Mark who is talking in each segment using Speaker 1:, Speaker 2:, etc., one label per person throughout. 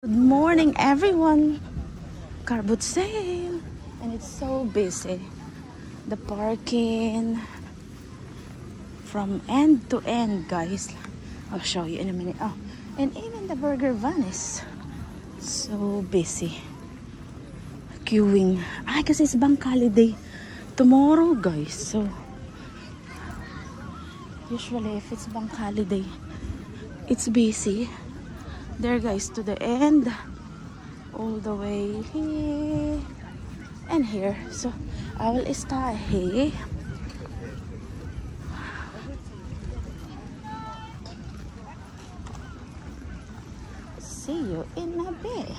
Speaker 1: Good morning, everyone. Carbot sale, and it's so busy. The parking from end to end, guys. I'll show you in a minute. Oh, and even the burger van is so busy. Queuing. Ah, kasi it's bank holiday tomorrow, guys. So, usually if it's bank holiday, it's busy there guys to the end. All the way here and here. So I will start here. See you in a bit.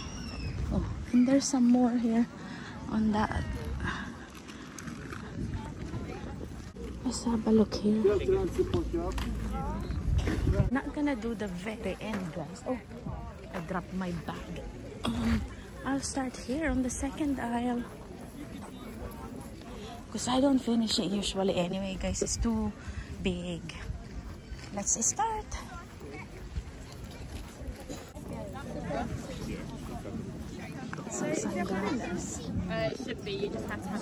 Speaker 1: Oh and there's some more here on that. Let's have a look here. Not gonna do the very end guys. Oh I dropped my bag. Um, I'll start here on the second aisle. Because I don't finish it usually anyway guys. It's too big. Let's start. So sunglasses
Speaker 2: Uh, it should be. You just have to have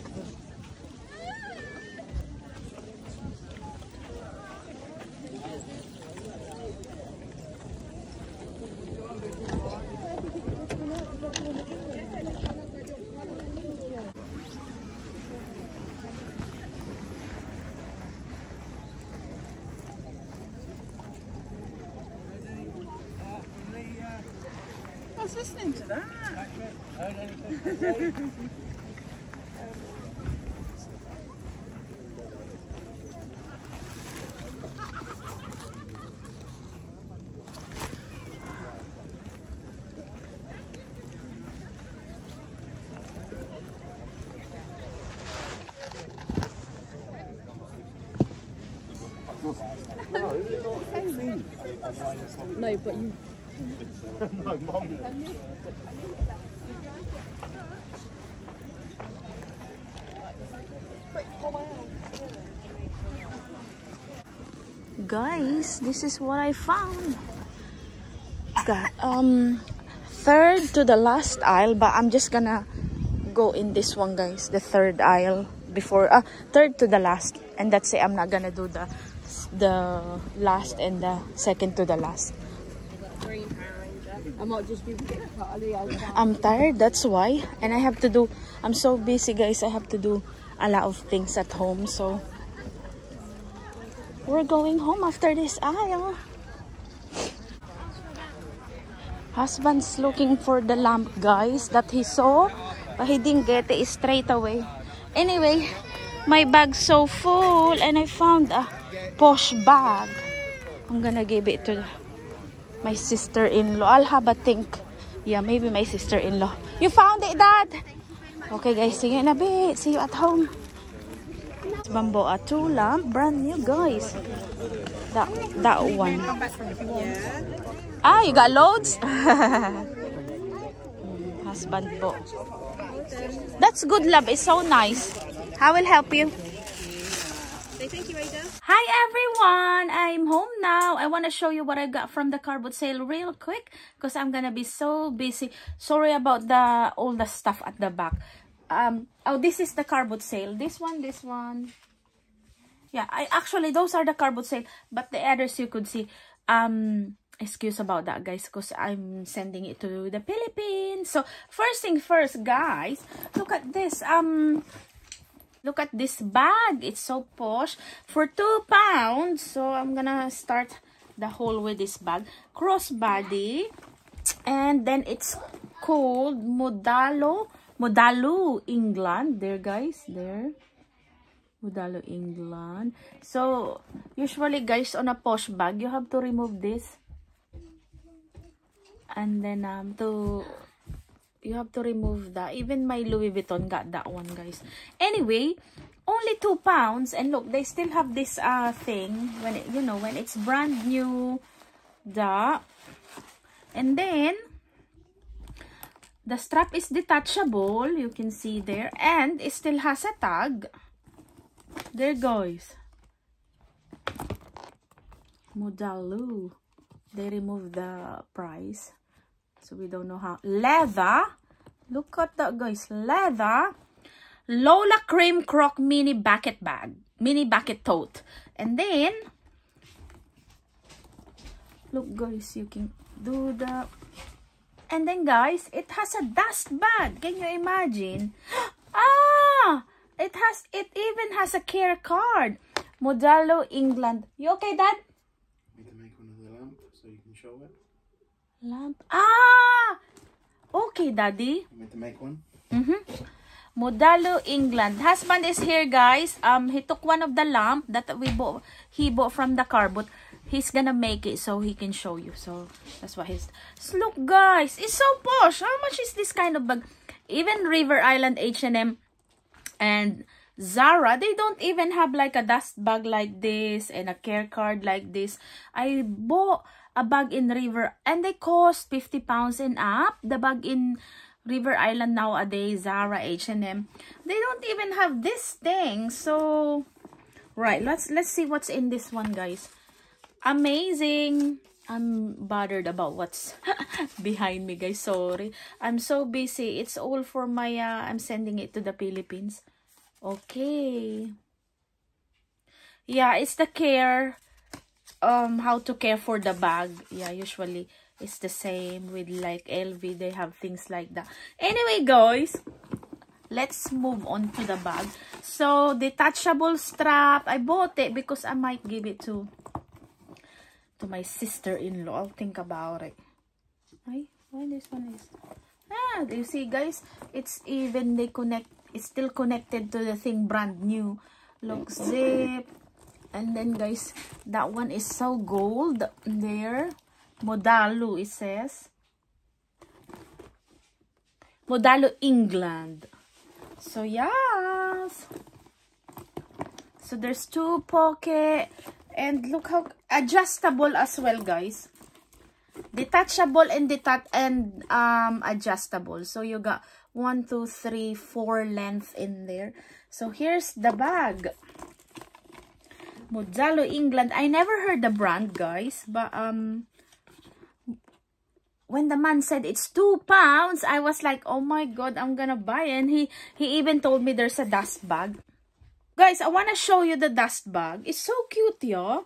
Speaker 2: No, but you.
Speaker 1: Guys this is what i found got um third to the last aisle but i'm just gonna go in this one guys the third aisle before uh third to the last and that's it i'm not gonna do the the last and the second to the last
Speaker 2: Green Power Ranger. I might just do partly over.
Speaker 1: i'm tired that's why and i have to do i'm so busy guys i have to do a lot of things at home so we're going home after this aisle. Husband's looking for the lamp guys that he saw but he didn't get it straight away. Anyway my bag's so full and i found a posh bag. I'm gonna give it to my sister-in-law. I'll have a think. Yeah maybe my sister-in-law. You found it dad? Okay guys see you in a bit. See you at home husband bought a two lamp, brand new guys. That that one. Ah, you got loads? husband bought. That's good love. It's so nice. I will help you.
Speaker 2: thank you, Ada.
Speaker 1: Hi everyone! I'm home now. I want to show you what I got from the car boot sale real quick because I'm gonna be so busy. Sorry about the all the stuff at the back. Um, oh, this is the car boot sale. This one, this one. Yeah, I actually those are the car boot sale, but the others you could see. Um, excuse about that guys because I'm sending it to the Philippines. So first thing first, guys, look at this. Um, Look at this bag. It's so posh. For two pounds. So, I'm gonna start the whole with this bag. Crossbody. And then it's called Modalu. Modalu, England. There, guys. There. Modalu, England. So, usually, guys, on a posh bag, you have to remove this. And then, um, to you have to remove that. Even my Louis Vuitton got that one, guys. Anyway, only two pounds. And look, they still have this uh thing when it, you know when it's brand new. The and then the strap is detachable. You can see there, and it still has a tag. There, goes. Modalu. They removed the price. So we don't know how. Leather. Look at that, guys. Leather. Lola Cream Croc Mini Bucket Bag. Mini Bucket Tote. And then, look, guys, you can do the... And then, guys, it has a dust bag. Can you imagine? Ah! It has, it even has a care card. Modalu, England. You okay, Dad?
Speaker 3: Need to make one of the lamp so you can show it.
Speaker 1: Lamp. Ah! Okay, Daddy.
Speaker 3: You meant to make one?
Speaker 1: Mm-hmm. Modalu, England. Husband is here, guys. Um, he took one of the lamp that we bought. He bought from the car, but he's gonna make it so he can show you. So that's why he's. Look, guys, it's so posh. How much is this kind of bag? Even River Island H&M and Zara, they don't even have like a dust bag like this and a care card like this. I bought a bag in River and they cost 50 pounds and up. The bag in River Island nowadays, Zara, H&M, they don't even have this thing. So, right, let's let's see what's in this one, guys. Amazing. I'm bothered about what's behind me, guys. Sorry. I'm so busy. It's all for my, uh, I'm sending it to the Philippines. Okay. Yeah, it's the care um how to care for the bag yeah usually it's the same with like lv they have things like that anyway guys let's move on to the bag so detachable strap i bought it because i might give it to to my sister-in-law. I'll think about it. Ay, why this one is ah do you see guys? It's even they connect it's still connected to the thing brand new. Look zip. And then guys that one is so gold there. Modalu it says. Modalu england. So yes. So there's two pocket and look how adjustable as well guys detachable and detach and um adjustable so you got one two three four length in there so here's the bag Modalu England. I never heard the brand, guys. But, um, when the man said it's two pounds, I was like, oh my God, I'm gonna buy. And he, he even told me there's a dust bag. Guys, I want to show you the dust bag. It's so cute, yo.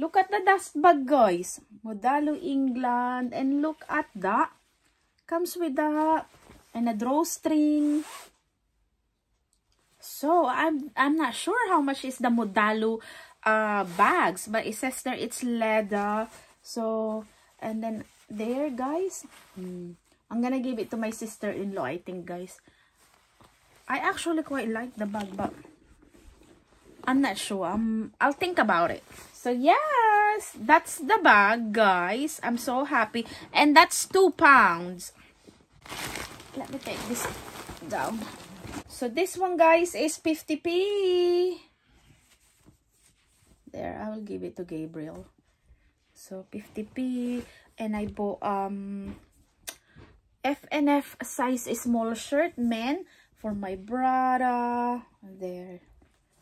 Speaker 1: Look at the dust bag, guys. Modalu England. And look at that. Comes with the, and a drawstring. So, I'm, I'm not sure how much is the Modalu uh, bags. But it says there it's leather. So, and then there, guys. Hmm, I'm gonna give it to my sister-in-law, I think, guys. I actually quite like the bag, but I'm not sure. Um, I'll think about it. So, yes, that's the bag, guys. I'm so happy. And that's two pounds. Let me take this down. So this one, guys, is 50p. There, I will give it to Gabriel. So 50p. And I bought um F&F size small shirt, men, for my brother. There.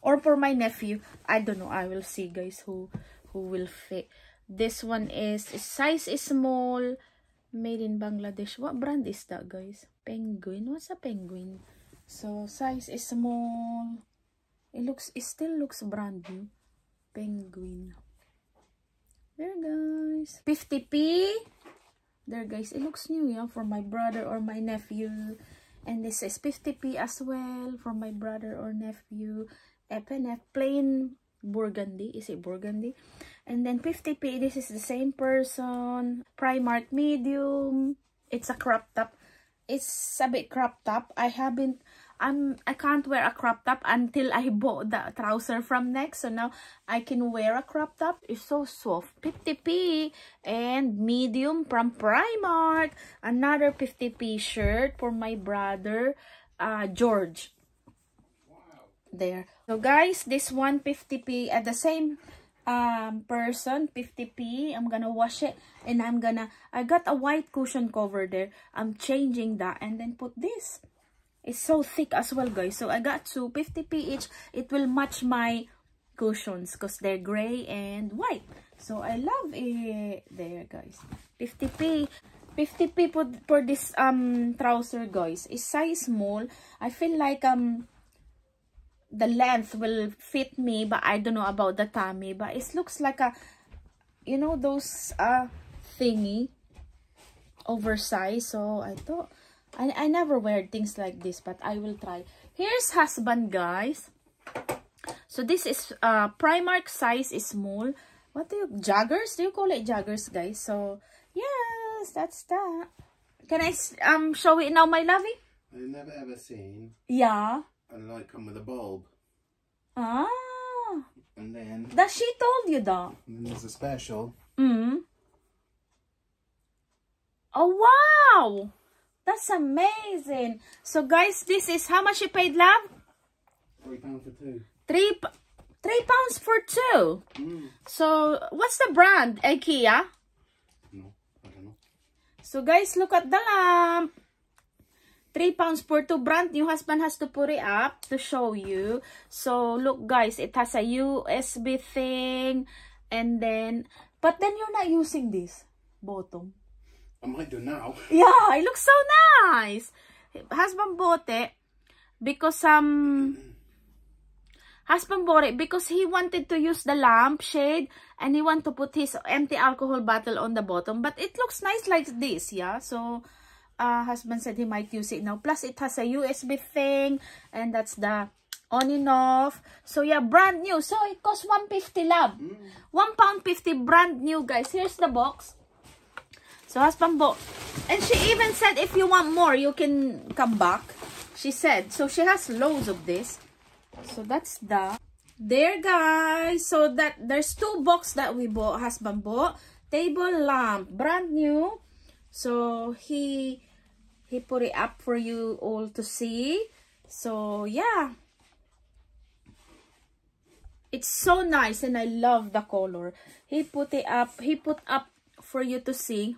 Speaker 1: Or for my nephew. I don't know. I will see, guys, who who will fit. This one is size is small. Made in Bangladesh. What brand is that, guys? Penguin. What's a penguin? So, size is small. It looks, it still looks brand new. Penguin. There, guys. 50p. There, guys. It looks new, yeah, for my brother or my nephew. And this is 50p as well for my brother or nephew. F&F plain burgundy. Is it burgundy? And then 50p, this is the same person. Primark medium. It's a crop top. It's a bit crop top. I haven't, I'm, I can't wear a crop top until I bought the trouser from Next. So now I can wear a crop top. It's so soft. 50p and medium from Primark. Another 50p shirt for my brother, uh, George. There. So guys, this 150p at the same um person 50p i'm gonna wash it and i'm gonna i got a white cushion cover there. I'm changing that and then put this. It's so thick as well guys. So i got two 50p each. It will match my cushions because they're gray and white. So i love it there guys. 50p 50p for, for this um trouser guys It's size small. I feel like um the length will fit me but I don't know about the tummy. But it looks like a you know those uh thingy oversized. So I thought I, I never wear things like this but I will try. Here's husband guys. So this is uh Primark size is small. What do you joggers? Do you call it joggers guys? So yes that's that. Can I um show it now my lovey?
Speaker 3: I've never ever seen.
Speaker 1: Yeah
Speaker 3: a light come with a bulb.
Speaker 1: Ah.
Speaker 3: And then,
Speaker 1: That she told you that.
Speaker 3: and then there's a special.
Speaker 1: Mm. Oh, wow. That's amazing. So, guys, this is how much you paid, love?
Speaker 3: Three pounds for two.
Speaker 1: Three, three pounds for two.
Speaker 3: Mm.
Speaker 1: So, what's the brand? IKEA?
Speaker 3: No, I don't know.
Speaker 1: So, guys, look at the lamp. Three pounds for two. Brand new husband has to put it up to show you. So, look, guys, it has a USB thing. And then, but then you're not using this bottom.
Speaker 3: I might do now.
Speaker 1: Yeah, it looks so nice. Husband bought it because um husband bought it because he wanted to use the lamp shade and he want to put his empty alcohol bottle on the bottom. But it looks nice like this, yeah. So uh husband said he might use it now. Plus it has a USB thing and that's the on and off. So yeah, brand new. So it costs 150 love. One pound 50 brand new guys. Here's the box. So husband bought. And she even said if you want more, you can come back. She said. So she has loads of this. So that's the there guys. So that there's two box that we bought. Husband bought. Table lamp. Brand new. So he he put it up for you all to see. So yeah. It's so nice and I love the color. He put it up. He put up for you to see.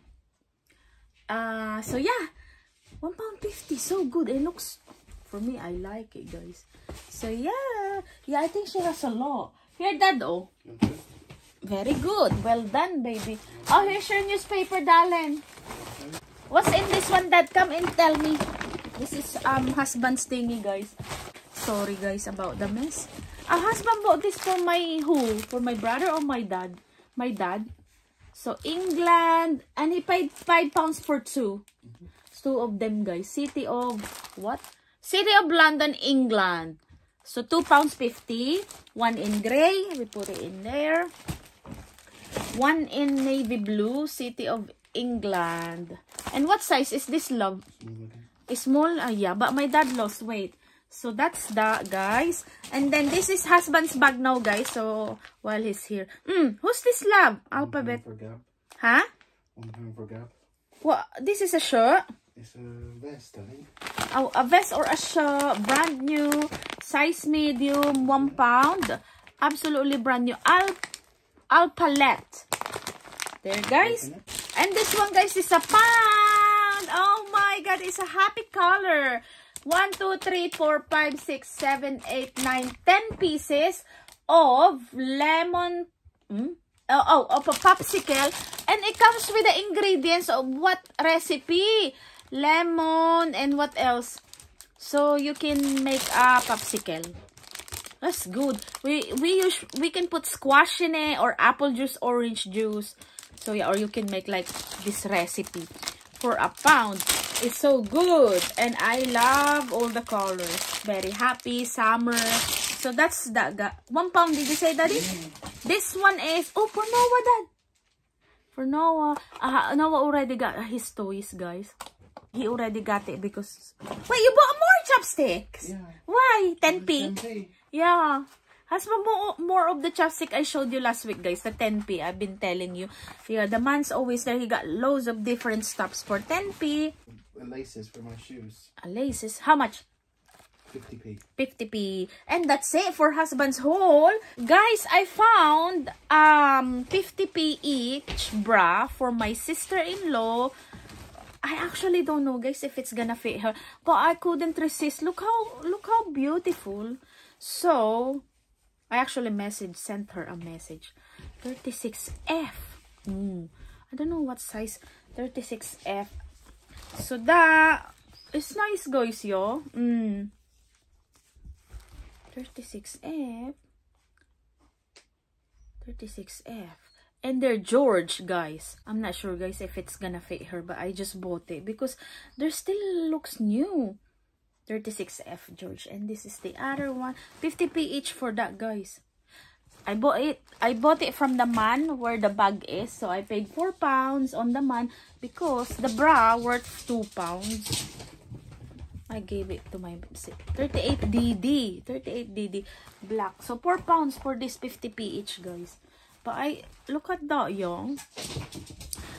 Speaker 1: Uh, so yeah, one pound fifty, so good. It looks, for me, I like it, guys. So yeah, yeah, I think she has a lot. Here, Dad, oh,
Speaker 3: Okay.
Speaker 1: very good. Well done, baby. Oh, here's your newspaper, darling. What's in this one, Dad? Come and tell me. This is um husband's thingy, guys. Sorry, guys, about the mess. A husband bought this for my who? For my brother or my dad? My dad. So, England. And he paid 5 pounds for two. Two of them, guys. City of, what? City of London, England. So, 2 pounds 50. One in gray. We put it in there. One in navy blue. City of England. And what size is this, love?
Speaker 3: Small.
Speaker 1: Small? Uh, yeah, but my dad lost weight. So, that's that, guys. And then, this is husband's bag now, guys. So, while he's here. Mm, who's this, love? Alphabet.
Speaker 3: pound for Gap.
Speaker 1: Huh?
Speaker 3: One pound for Gap.
Speaker 1: What? This is a shirt?
Speaker 3: It's a vest, I think.
Speaker 1: Oh, a vest or a shirt, brand new, size medium, one pound. Absolutely brand new. Al Alpalette. There, guys. And this one, guys, is a Oh my God, it's a happy color. 1, 2, 3, 4, 5, 6, 7, 8, 9, 10 pieces of lemon. Hmm? Oh, oh, of a popsicle. And it comes with the ingredients of what recipe? Lemon and what else? So you can make a popsicle. That's good. We we use we can put squash in it or apple juice, orange juice. So yeah, or you can make like this recipe for a pound. It's so good and I love all the colors. Very happy summer. So that's that. One pound. Did you say, Daddy? This one is oh for Noah, Dad. For Noah, uh, Noah already got his toys, guys. He already got it because wait, you bought more chopsticks.
Speaker 3: Yeah.
Speaker 1: Why? 10p.
Speaker 3: 10p.
Speaker 1: Yeah. Has more, more of the chapstick I showed you last week, guys. The 10p. I've been telling you. Yeah, the man's always there. He got loads of different stops for 10p.
Speaker 3: The laces for my shoes.
Speaker 1: Laces. How much?
Speaker 3: 50p.
Speaker 1: 50p. And that's it for husband's haul. Guys, I found um 50p each bra for my sister-in-law. I actually don't know, guys, if it's gonna fit her. But I couldn't resist. Look how look how beautiful. So, I actually message sent her a message. 36F. Mm. I don't know what size. 36F. So that is nice, guys, yo. Mm. 36F. 36F. And they're George, guys. I'm not sure, guys, if it's gonna fit her, but I just bought it because there still looks new. 36F, George. And this is the other one. 50p each for that, guys. I bought it. I bought it from the man where the bag is. So I paid 4 pounds on the man because the bra worth 2 pounds. I gave it to my 38DD. 38DD black. So 4 pounds for this 50p each, guys. But I look at that, young.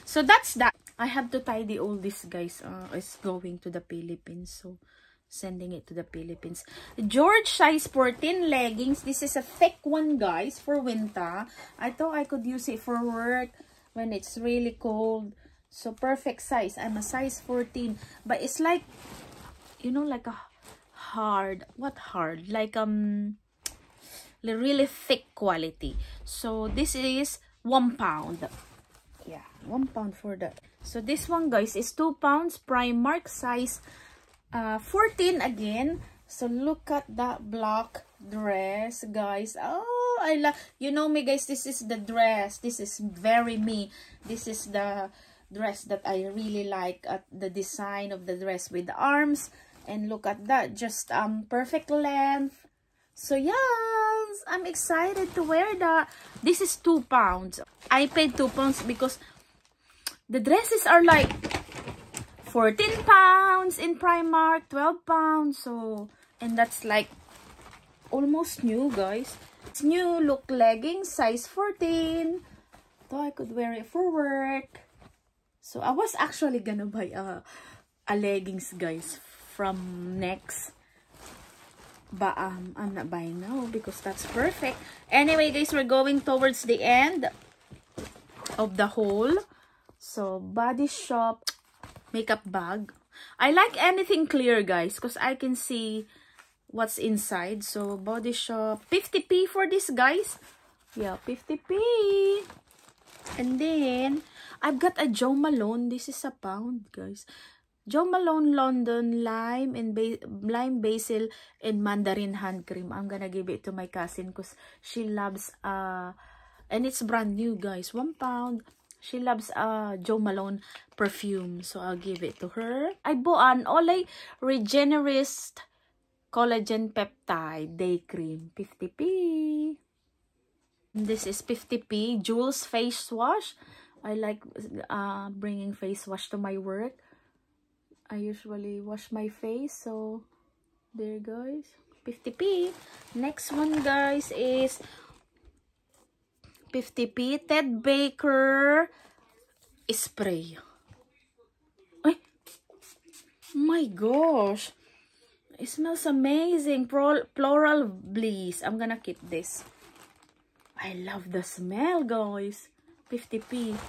Speaker 1: So that's that. I have to tidy all this, guys. Uh, it's going to the Philippines. So sending it to the Philippines. George size 14 leggings. This is a thick one, guys, for winter. I thought I could use it for work when it's really cold. So perfect size. I'm a size 14. But it's like, you know, like a hard, what hard? Like, um, really thick quality. So this is one pound. Yeah, one pound for that. So this one, guys, is two pounds. Primark size uh, 14 again. So look at that black dress, guys. Oh, I love. You know me, guys. This is the dress. This is very me. This is the dress that I really like. At the design of the dress with the arms. And look at that. Just um perfect length. So yes, I'm excited to wear that. This is 2 pounds. I paid 2 pounds because the dresses are like 14 pounds in Primark, 12 pounds. So, and that's like almost new, guys. It's new look leggings, size 14. So I could wear it for work. So I was actually gonna buy a, a leggings, guys, from Next. But um, I'm not buying now because that's perfect. Anyway, guys, we're going towards the end of the haul. So, body shop, makeup bag. I like anything clear, guys, because I can see what's inside. So, body shop, 50p for this, guys. Yeah, 50p. And then, I've got a Joe Malone. This is a pound, guys. Joe Malone London lime and ba lime basil and mandarin hand cream. I'm gonna give it to my cousin because she loves uh and it's brand new guys. One pound. She loves uh Joe Malone perfume. So I'll give it to her. I bought an Olay Regenerist Collagen Peptide Day Cream. 50p. This is 50p. Jules Face Wash. I like uh bringing face wash to my work. I usually wash my face. So, there guys. 50p. Next one guys is 50p. Ted Baker spray. Ay! my gosh. It smells amazing. Pro floral bliss. I'm gonna keep this. I love the smell, guys. 50p.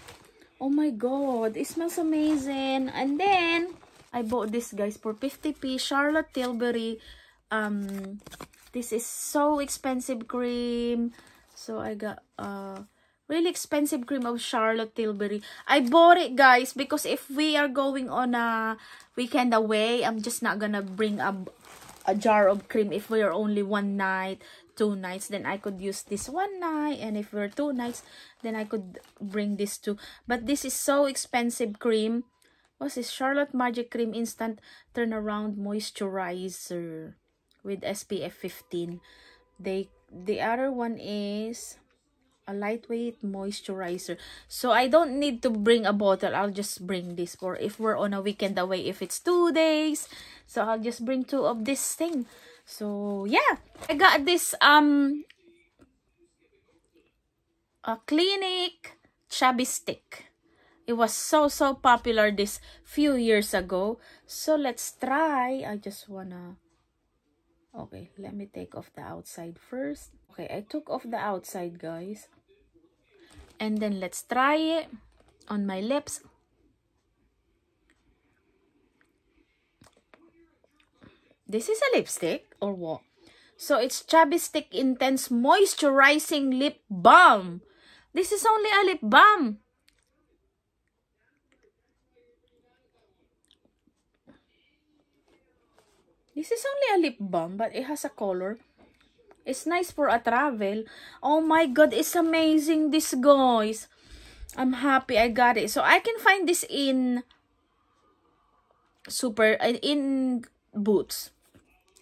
Speaker 1: Oh my god. It smells amazing. And then, I bought this, guys, for 50p. Charlotte Tilbury. Um, this is so expensive cream. So, I got, uh, really expensive cream of Charlotte Tilbury. I bought it, guys, because if we are going on a weekend away, I'm just not gonna bring a, a jar of cream if we're only one night, two nights. Then I could use this one night. And if we're two nights, then I could bring this too. But this is so expensive cream. What's this? Charlotte Magic Cream Instant Turnaround Moisturizer with SPF 15. They, the other one is a lightweight moisturizer. So I don't need to bring a bottle. I'll just bring this for if we're on a weekend away. If it's two days, so I'll just bring two of this thing. So yeah, I got this um a Clinique chubby stick. It was so so popular this few years ago. So let's try. I just wanna Okay, let me take off the outside first. Okay, I took off the outside, guys. And then let's try it on my lips. This is a lipstick or what? So it's Chubby Stick Intense Moisturizing Lip Balm. This is only a lip balm. This is only a lip balm, but it has a color. It's nice for a travel. Oh my god, it's amazing this, guys. I'm happy I got it. So I can find this in super uh, in boots.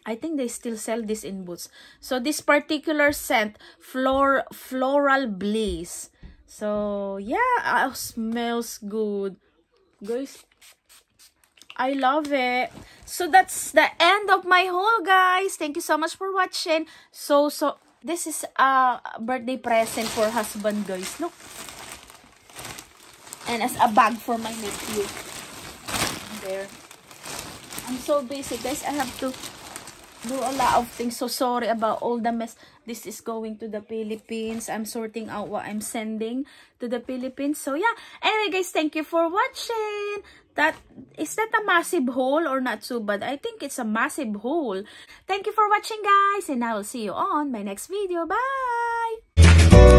Speaker 1: I think they still sell this in boots. So this particular scent, flor floral bliss. So yeah, it smells good. Guys, I love it. So that's the end of my haul, guys. Thank you so much for watching. So, so, this is a birthday present for husband, guys. Look. And as a bag for my nephew. There. I'm so busy, guys. I have to do a lot of things. So sorry about all the mess. This is going to the Philippines. I'm sorting out what I'm sending to the Philippines. So yeah. Anyway guys, thank you for watching. that is that a massive hole or not so But i think it's a massive hole. Thank you for watching guys and i will see you on my next video. Bye!